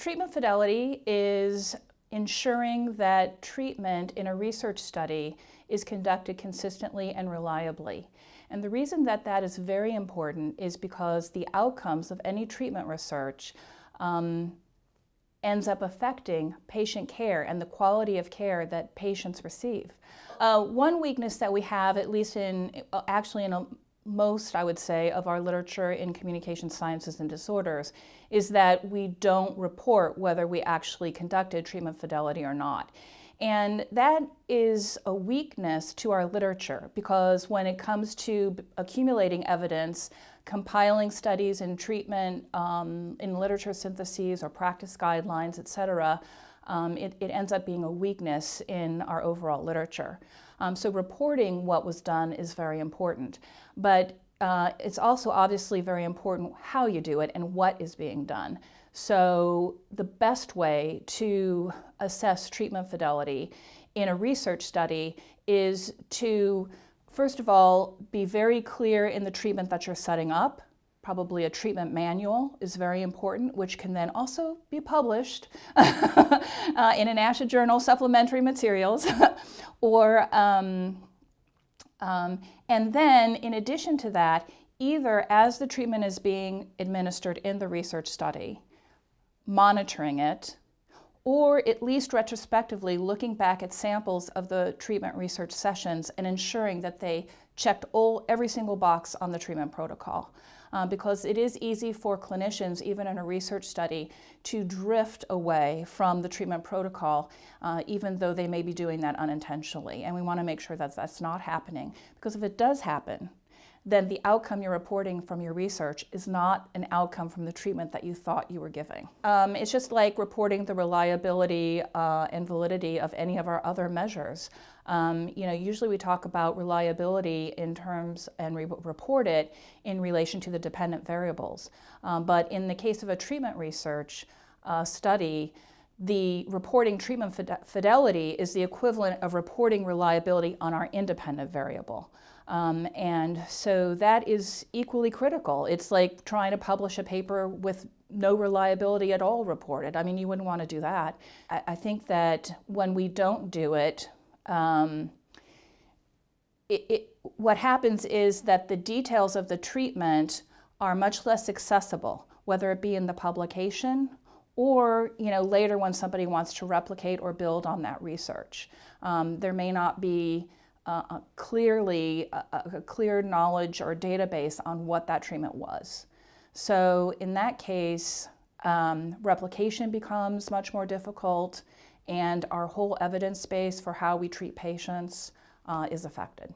treatment fidelity is ensuring that treatment in a research study is conducted consistently and reliably. And the reason that that is very important is because the outcomes of any treatment research um, ends up affecting patient care and the quality of care that patients receive. Uh, one weakness that we have, at least in actually in a, most, I would say, of our literature in communication sciences and disorders, is that we don't report whether we actually conducted treatment fidelity or not. And that is a weakness to our literature because when it comes to accumulating evidence, compiling studies in treatment, um, in literature syntheses or practice guidelines, et cetera, um, it, it, ends up being a weakness in our overall literature. Um, so reporting what was done is very important. But uh, it's also obviously very important how you do it and what is being done. So the best way to assess treatment fidelity in a research study is to, first of all, be very clear in the treatment that you're setting up. Probably a treatment manual is very important, which can then also be published uh, in an ASHA journal, supplementary materials, or um, um, and then in addition to that, either as the treatment is being administered in the research study, monitoring it, or at least retrospectively looking back at samples of the treatment research sessions and ensuring that they checked all, every single box on the treatment protocol. Uh, because it is easy for clinicians, even in a research study, to drift away from the treatment protocol, uh, even though they may be doing that unintentionally. And we want to make sure that that's not happening. Because if it does happen, then the outcome you're reporting from your research is not an outcome from the treatment that you thought you were giving. Um, it's just like reporting the reliability uh, and validity of any of our other measures. Um, you know, usually we talk about reliability in terms and re report it in relation to the dependent variables. Um, but in the case of a treatment research uh, study, the reporting treatment fidelity is the equivalent of reporting reliability on our independent variable. Um, and so that is equally critical. It's like trying to publish a paper with no reliability at all reported. I mean, you wouldn't want to do that. I, I think that when we don't do it, um, it, it, what happens is that the details of the treatment are much less accessible, whether it be in the publication or you know later when somebody wants to replicate or build on that research. Um, there may not be uh, clearly a, a, clear knowledge or database on what that treatment was. So in that case, um, replication becomes much more difficult and our whole evidence base for how we treat patients uh, is affected.